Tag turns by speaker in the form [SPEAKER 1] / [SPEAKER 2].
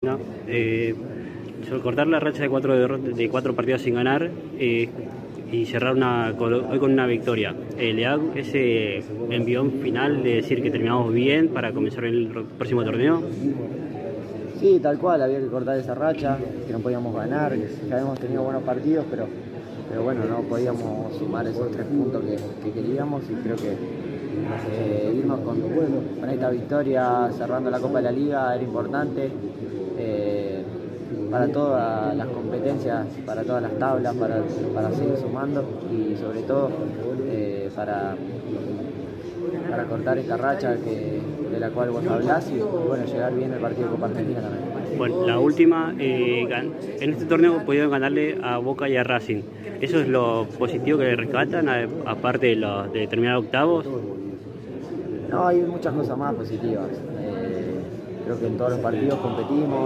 [SPEAKER 1] No, eh, cortar la racha de cuatro, de cuatro partidos sin ganar eh, y cerrar una, hoy con una victoria. Eh, ¿Le da ese envión final de decir que terminamos bien para comenzar el próximo torneo?
[SPEAKER 2] Sí, tal cual, había que cortar esa racha, que no podíamos ganar, que ya habíamos tenido buenos partidos, pero, pero bueno, no podíamos sumar esos tres puntos que, queríamos y creo que con, esta victoria cerrando la Copa de la Liga era importante eh, para todas las competencias, para todas las tablas, para, seguir sumando y sobre todo eh, para, para cortar esta racha que, de la cual vos hablás y bueno, llegar bien el partido de Copa Argentina también.
[SPEAKER 1] Bueno, la última, eh, en este torneo pudieron ganarle a Boca y a Racing. ¿Eso es lo positivo que rescatan, aparte de, de terminar octavos?
[SPEAKER 2] No, hay muchas cosas más positivas. creo que en todos los partidos competimos.